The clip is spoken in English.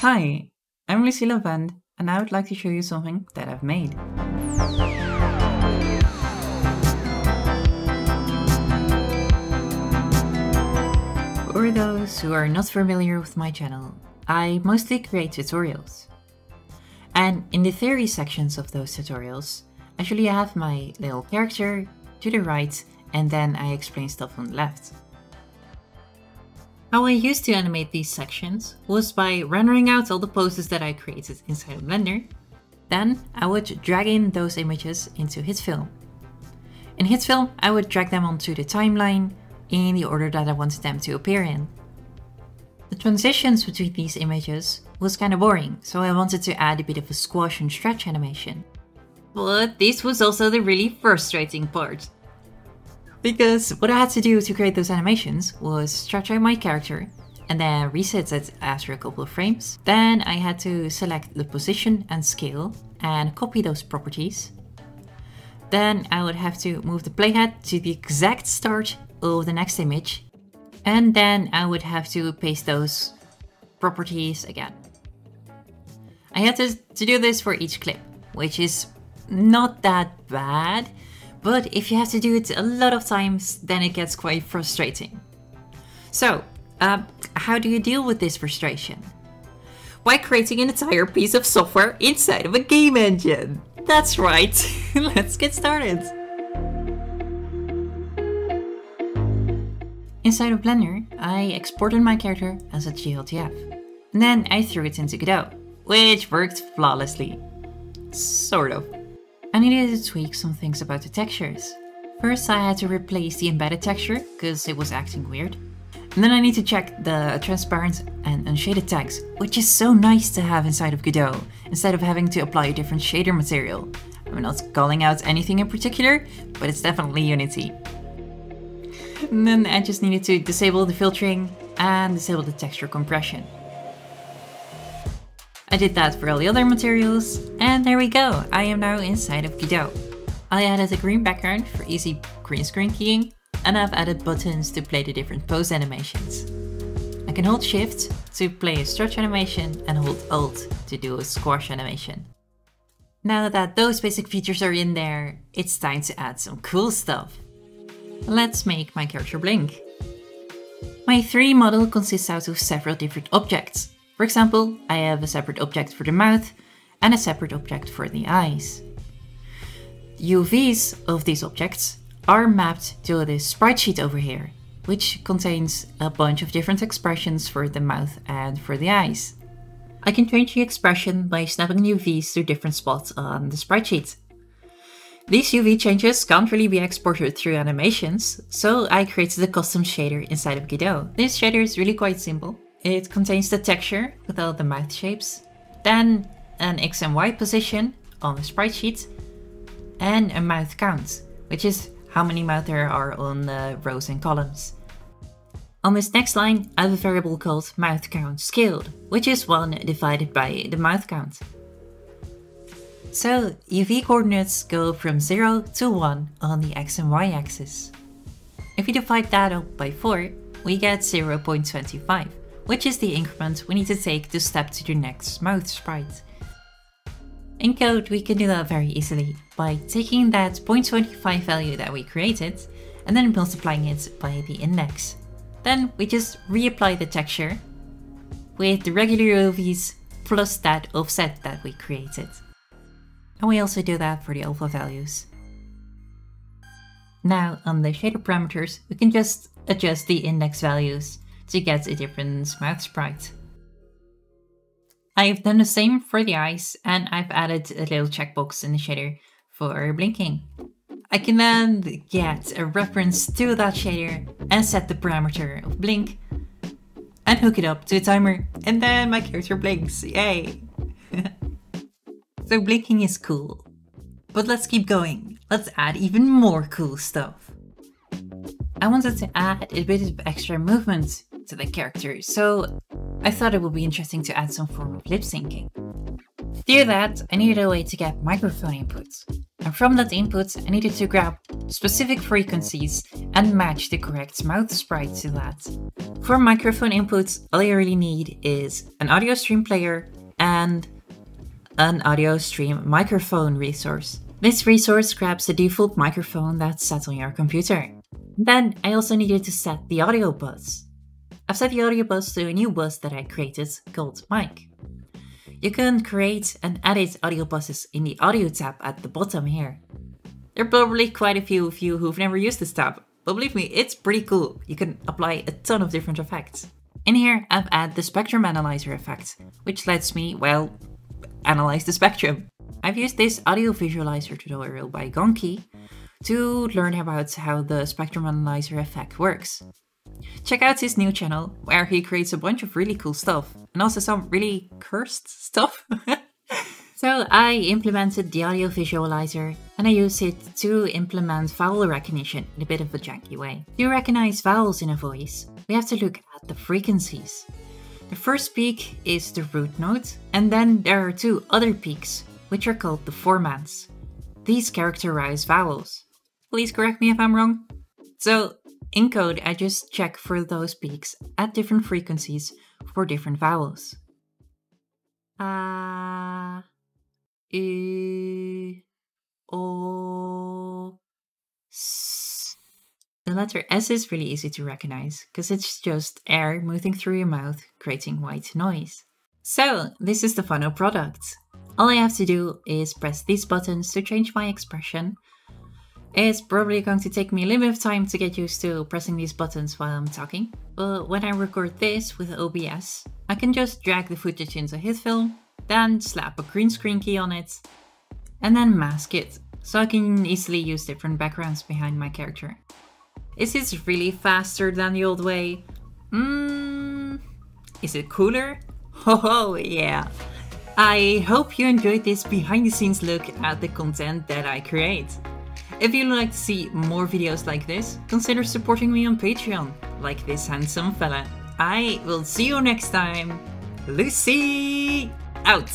Hi, I'm Lucy Lavend, and I would like to show you something that I've made. For those who are not familiar with my channel, I mostly create tutorials. And in the theory sections of those tutorials, actually I have my little character to the right and then I explain stuff on the left. How I used to animate these sections was by rendering out all the poses that I created inside of Blender. Then I would drag in those images into HitFilm. In HitFilm, I would drag them onto the timeline in the order that I wanted them to appear in. The transitions between these images was kinda boring, so I wanted to add a bit of a squash and stretch animation. But this was also the really frustrating part. Because what I had to do to create those animations was out my character and then reset it after a couple of frames. Then I had to select the position and scale and copy those properties. Then I would have to move the playhead to the exact start of the next image. And then I would have to paste those properties again. I had to, to do this for each clip, which is not that bad, but if you have to do it a lot of times, then it gets quite frustrating. So, uh, how do you deal with this frustration? By creating an entire piece of software inside of a game engine. That's right, let's get started. Inside of Blender, I exported my character as a GLTF. And then I threw it into Godot, which worked flawlessly. Sort of. I needed to tweak some things about the textures. First I had to replace the embedded texture, because it was acting weird. And then I need to check the transparent and unshaded tags, which is so nice to have inside of Godot, instead of having to apply a different shader material. I'm not calling out anything in particular, but it's definitely Unity. And then I just needed to disable the filtering and disable the texture compression. I did that for all the other materials, and there we go, I am now inside of Godot. I added a green background for easy green screen keying, and I've added buttons to play the different pose animations. I can hold shift to play a stretch animation and hold alt to do a squash animation. Now that those basic features are in there, it's time to add some cool stuff. Let's make my character blink. My 3D model consists out of several different objects, for example, I have a separate object for the mouth and a separate object for the eyes. UVs of these objects are mapped to this sprite sheet over here, which contains a bunch of different expressions for the mouth and for the eyes. I can change the expression by snapping UVs to different spots on the sprite sheet. These UV changes can't really be exported through animations, so I created a custom shader inside of Godot. This shader is really quite simple. It contains the texture with all the mouth shapes, then an X and Y position on the sprite sheet, and a mouth count, which is how many mouths there are on the rows and columns. On this next line, I have a variable called mouth count scaled, which is 1 divided by the mouth count. So UV coordinates go from 0 to 1 on the x and y axis. If we divide that up by 4, we get 0.25 which is the increment we need to take to step to the next mouth sprite. In code, we can do that very easily by taking that 0.25 value that we created and then multiplying it by the index. Then we just reapply the texture with the regular UVs plus that offset that we created. And we also do that for the alpha values. Now on the shader parameters, we can just adjust the index values to get a different mouth sprite. I've done the same for the eyes and I've added a little checkbox in the shader for blinking. I can then get a reference to that shader and set the parameter of blink and hook it up to a timer and then my character blinks, yay! so blinking is cool. But let's keep going. Let's add even more cool stuff. I wanted to add a bit of extra movement to the character, so I thought it would be interesting to add some form of lip syncing. To do that, I needed a way to get microphone inputs. And from that input, I needed to grab specific frequencies, and match the correct mouth sprite to that. For microphone inputs, all you really need is an audio stream player and an audio stream microphone resource. This resource grabs the default microphone that's set on your computer. Then I also needed to set the audio bus. I've set the audio bus to a new bus that I created called mic. You can create and edit audio buses in the audio tab at the bottom here. There are probably quite a few of you who've never used this tab, but believe me, it's pretty cool. You can apply a ton of different effects. In here, I've added the spectrum analyzer effect, which lets me, well, analyze the spectrum. I've used this audio visualizer tutorial by Gonkee to learn about how the spectrum analyzer effect works. Check out his new channel, where he creates a bunch of really cool stuff, and also some really cursed stuff. so I implemented the audio visualizer, and I use it to implement vowel recognition in a bit of a janky way. To recognize vowels in a voice, we have to look at the frequencies. The first peak is the root note, and then there are two other peaks, which are called the formants. These characterize vowels. Please correct me if I'm wrong. So in code, I just check for those peaks at different frequencies for different vowels. A, uh, U, O, S. The letter S is really easy to recognize because it's just air moving through your mouth, creating white noise. So, this is the final product. All I have to do is press these buttons to change my expression it's probably going to take me a little bit of time to get used to pressing these buttons while I'm talking, but when I record this with OBS, I can just drag the footage into HitFilm, then slap a green screen key on it, and then mask it, so I can easily use different backgrounds behind my character. Is this really faster than the old way? Mmm... Is it cooler? Oh, oh yeah! I hope you enjoyed this behind the scenes look at the content that I create. If you'd like to see more videos like this, consider supporting me on Patreon, like this handsome fella. I will see you next time. Lucy out!